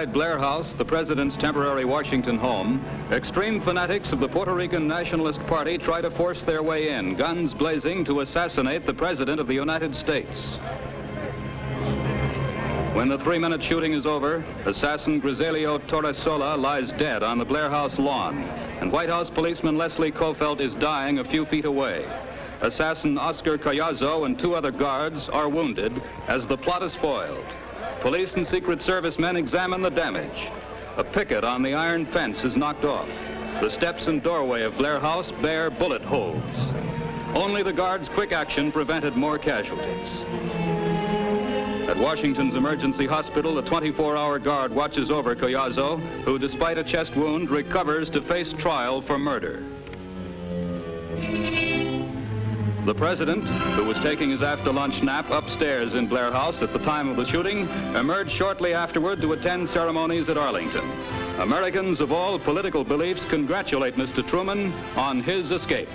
Inside Blair House, the president's temporary Washington home, extreme fanatics of the Puerto Rican Nationalist Party try to force their way in, guns blazing, to assassinate the president of the United States. When the three-minute shooting is over, assassin Griselio Torresola lies dead on the Blair House lawn, and White House policeman Leslie Coffelt is dying a few feet away. Assassin Oscar Collazo and two other guards are wounded as the plot is foiled. Police and Secret Service men examine the damage. A picket on the iron fence is knocked off. The steps and doorway of Blair House bear bullet holes. Only the guards' quick action prevented more casualties. At Washington's emergency hospital, a 24-hour guard watches over Collazo, who, despite a chest wound, recovers to face trial for murder. The president, who was taking his after-lunch nap upstairs in Blair House at the time of the shooting, emerged shortly afterward to attend ceremonies at Arlington. Americans of all political beliefs congratulate Mr. Truman on his escape.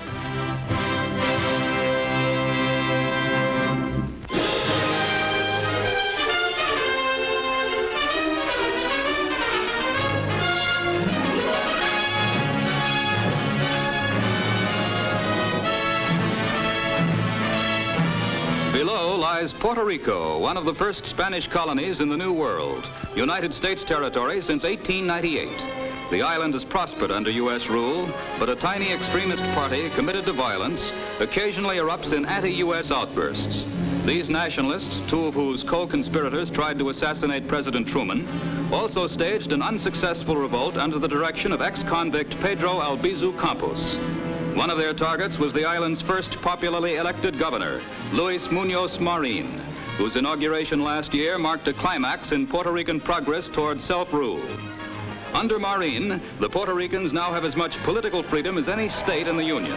Lies Puerto Rico, one of the first Spanish colonies in the New World, United States territory since 1898. The island has prospered under U.S. rule, but a tiny extremist party committed to violence occasionally erupts in anti-U.S. outbursts. These nationalists, two of whose co-conspirators tried to assassinate President Truman, also staged an unsuccessful revolt under the direction of ex-convict Pedro Albizu Campos. One of their targets was the island's first popularly elected governor, Luis Munoz Marin, whose inauguration last year marked a climax in Puerto Rican progress toward self-rule. Under Marin, the Puerto Ricans now have as much political freedom as any state in the Union,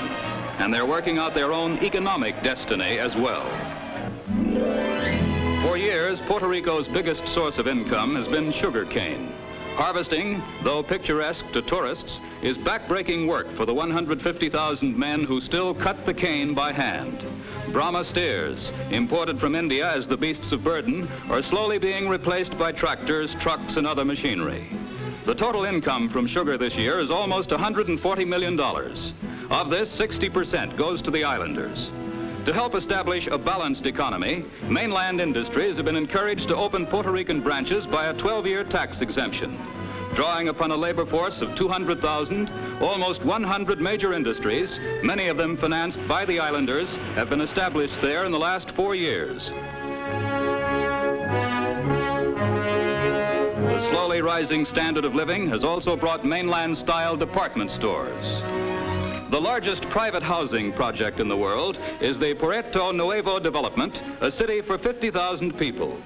and they're working out their own economic destiny as well. For years, Puerto Rico's biggest source of income has been sugar cane. Harvesting, though picturesque to tourists, is backbreaking work for the 150,000 men who still cut the cane by hand. Brahma steers, imported from India as the beasts of burden, are slowly being replaced by tractors, trucks, and other machinery. The total income from sugar this year is almost $140 million. Of this, 60% goes to the islanders. To help establish a balanced economy, mainland industries have been encouraged to open Puerto Rican branches by a 12-year tax exemption. Drawing upon a labor force of 200,000, almost 100 major industries, many of them financed by the islanders, have been established there in the last four years. The slowly rising standard of living has also brought mainland-style department stores. The largest private housing project in the world is the Puerto Nuevo development, a city for 50,000 people.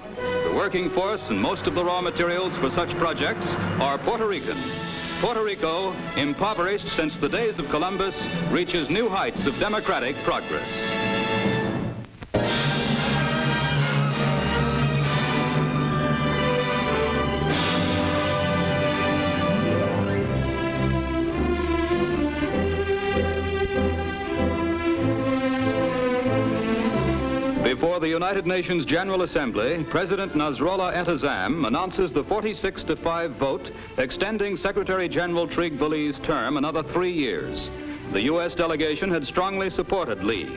Working force and most of the raw materials for such projects are Puerto Rican. Puerto Rico, impoverished since the days of Columbus, reaches new heights of democratic progress. The United Nations General Assembly, President Nasrollah Entezam announces the 46 to 5 vote extending Secretary General Lie's term another three years. The U.S. delegation had strongly supported Lie.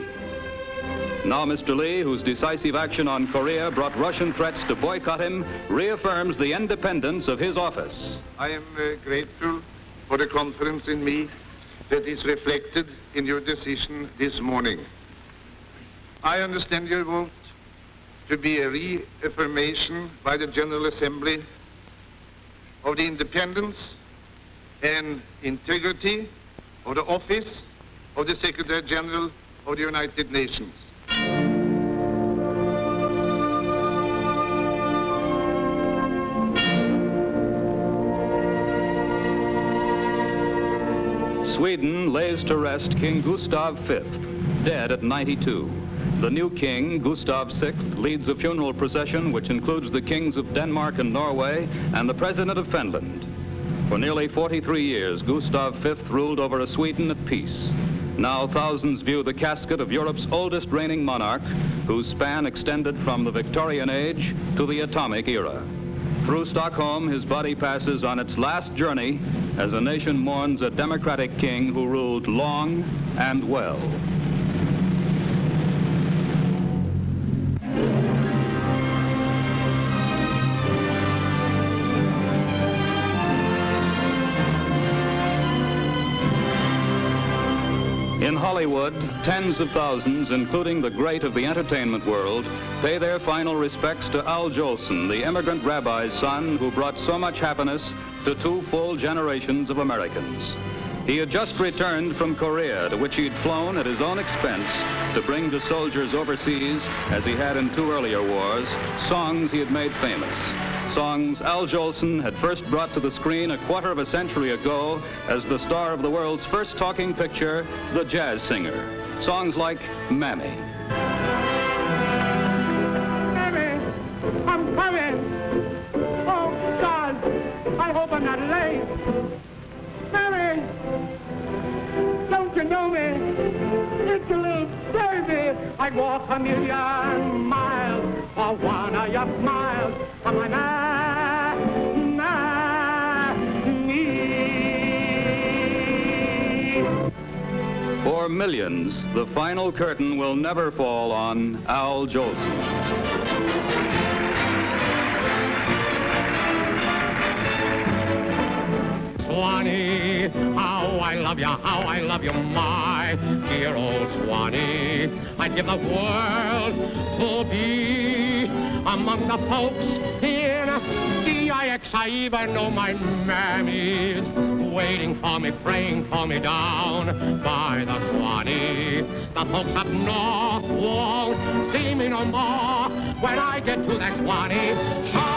Now Mr. Lie, whose decisive action on Korea brought Russian threats to boycott him, reaffirms the independence of his office. I am uh, grateful for the confidence in me that is reflected in your decision this morning. I understand your vote to be a reaffirmation by the General Assembly of the independence and integrity of the office of the Secretary General of the United Nations. Sweden lays to rest King Gustav V, dead at 92. The new king, Gustav VI, leads a funeral procession which includes the kings of Denmark and Norway and the president of Finland. For nearly 43 years, Gustav V ruled over a Sweden at peace. Now thousands view the casket of Europe's oldest reigning monarch, whose span extended from the Victorian age to the atomic era. Through Stockholm, his body passes on its last journey as a nation mourns a democratic king who ruled long and well. In Hollywood, tens of thousands, including the great of the entertainment world, pay their final respects to Al Jolson, the immigrant rabbi's son who brought so much happiness to two full generations of Americans. He had just returned from Korea, to which he'd flown at his own expense to bring to soldiers overseas, as he had in two earlier wars, songs he had made famous songs Al Jolson had first brought to the screen a quarter of a century ago as the star of the world's first talking picture, The Jazz Singer. Songs like Mammy. Mammy, I'm coming. Oh, God, I hope I'm not late. Mammy, don't you know me? It's. I'd walk a million miles for one of your smiles. Come on, ah, ah, me. For millions, the final curtain will never fall on Al Jolson. Swanee, how I love you, how I love you, my dear old Swanee. I'd give the world to be among the folks in DIX. I even know my mammy's waiting for me, praying for me down by the Swanee. The folks up north won't see me no more when I get to that Swanee.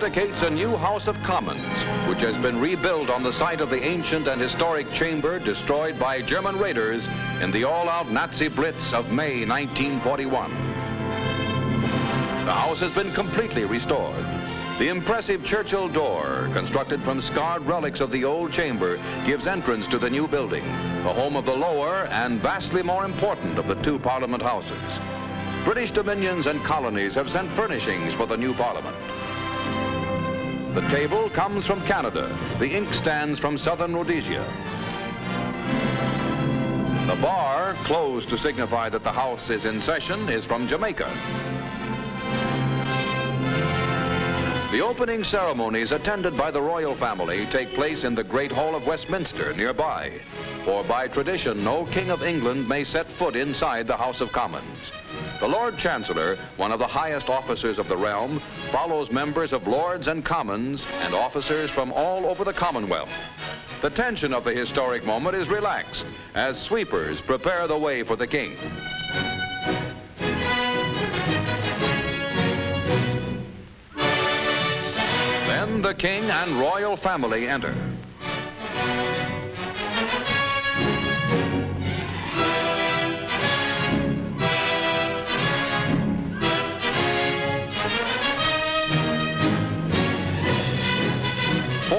Dedicates a new House of Commons, which has been rebuilt on the site of the ancient and historic chamber destroyed by German raiders in the all-out Nazi Blitz of May 1941. The house has been completely restored. The impressive Churchill door, constructed from scarred relics of the old chamber, gives entrance to the new building, the home of the lower and vastly more important of the two Parliament houses. British dominions and colonies have sent furnishings for the new Parliament. The table comes from Canada. The inkstands from southern Rhodesia. The bar, closed to signify that the House is in session, is from Jamaica. The opening ceremonies attended by the royal family take place in the Great Hall of Westminster nearby, for by tradition no King of England may set foot inside the House of Commons. The Lord Chancellor, one of the highest officers of the realm, follows members of Lords and Commons and officers from all over the Commonwealth. The tension of the historic moment is relaxed as sweepers prepare the way for the King. Then the King and royal family enter.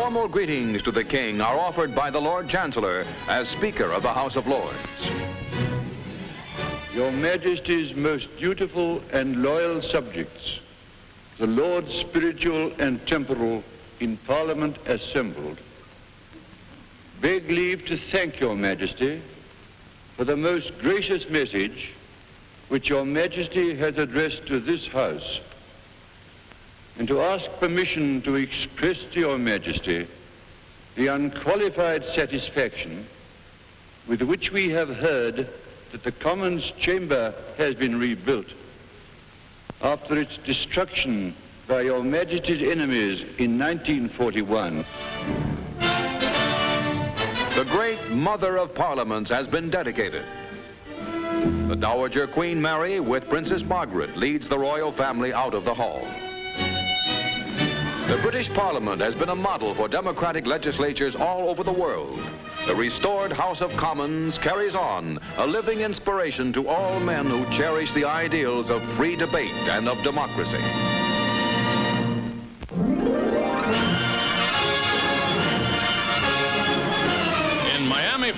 Formal greetings to the King are offered by the Lord Chancellor as Speaker of the House of Lords. Your Majesty's most dutiful and loyal subjects, the Lords spiritual and temporal in Parliament assembled, beg leave to thank Your Majesty for the most gracious message which Your Majesty has addressed to this House and to ask permission to express to Your Majesty the unqualified satisfaction with which we have heard that the Commons chamber has been rebuilt after its destruction by Your Majesty's enemies in 1941. The great mother of parliaments has been dedicated. The Dowager Queen Mary with Princess Margaret leads the royal family out of the hall. The British Parliament has been a model for democratic legislatures all over the world. The restored House of Commons carries on, a living inspiration to all men who cherish the ideals of free debate and of democracy.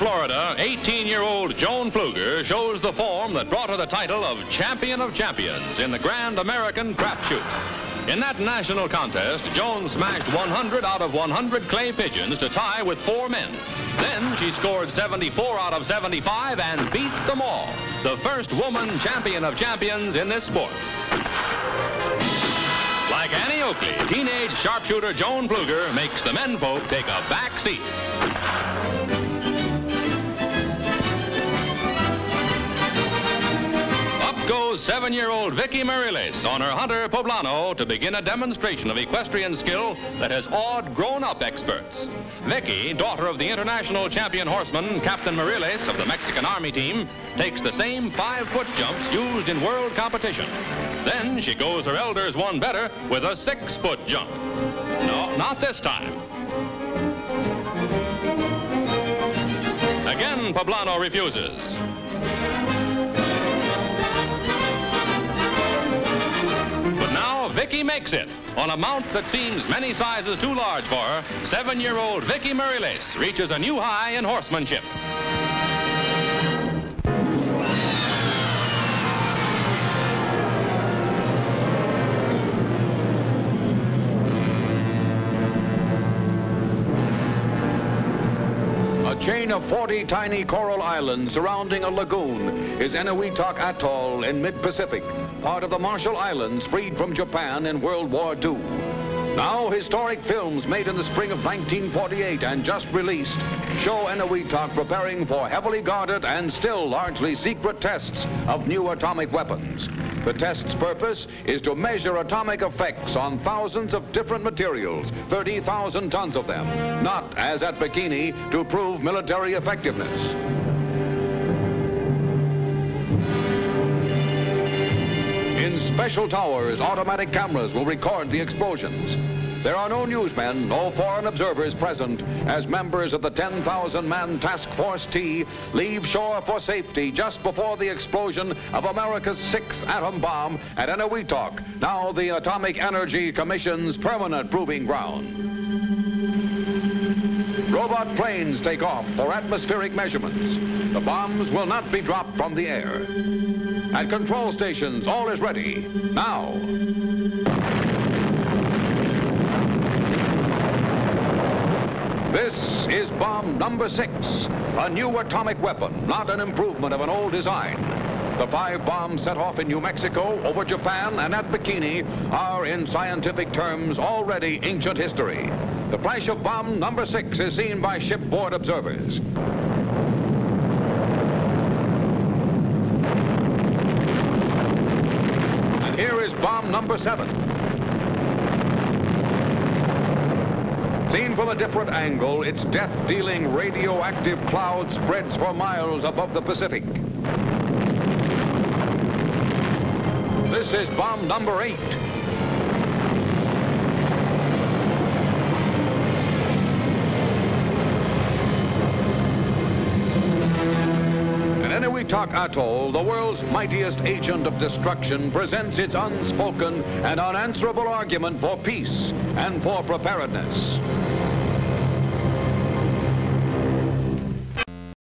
Florida, 18-year-old Joan Pfluger shows the form that brought her the title of Champion of Champions in the Grand American Trap Shoot. In that national contest, Joan smashed 100 out of 100 clay pigeons to tie with four men. Then she scored 74 out of 75 and beat them all. The first woman champion of champions in this sport. Like Annie Oakley, teenage sharpshooter Joan Pfluger makes the menfolk take a back seat. Seven-year-old Vicky Mariles on her Hunter Poblano to begin a demonstration of equestrian skill that has awed grown-up experts. Vicky, daughter of the international champion horseman Captain Mariles of the Mexican Army team, takes the same five-foot jumps used in world competition. Then she goes her elders one better with a six-foot jump. No, not this time. Again, Poblano refuses. Vicky makes it. On a mount that seems many sizes too large for her, seven-year-old Vicky Mariles reaches a new high in horsemanship. A chain of 40 tiny coral islands surrounding a lagoon is Eniwetok Atoll in mid-Pacific, part of the Marshall Islands freed from Japan in World War II. Now, historic films made in the spring of 1948 and just released show Eniwetok preparing for heavily guarded and still largely secret tests of new atomic weapons. The test's purpose is to measure atomic effects on thousands of different materials, 30,000 tons of them, not, as at Bikini, to prove military effectiveness. In special towers, automatic cameras will record the explosions. There are no newsmen, no foreign observers present as members of the 10,000-man Task Force T leave shore for safety just before the explosion of America's sixth atom bomb at Eniwetok, now the Atomic Energy Commission's permanent proving ground. Robot planes take off for atmospheric measurements. The bombs will not be dropped from the air. At control stations, all is ready. Now. This is bomb number six, a new atomic weapon, not an improvement of an old design. The five bombs set off in New Mexico, over Japan, and at Bikini are, in scientific terms, already ancient history. The flash of bomb number six is seen by shipboard observers. Here is bomb number seven. Seen from a different angle, its death-dealing radioactive cloud spreads for miles above the Pacific. This is bomb number eight. In Atoll, the world's mightiest agent of destruction presents its unspoken and unanswerable argument for peace and for preparedness.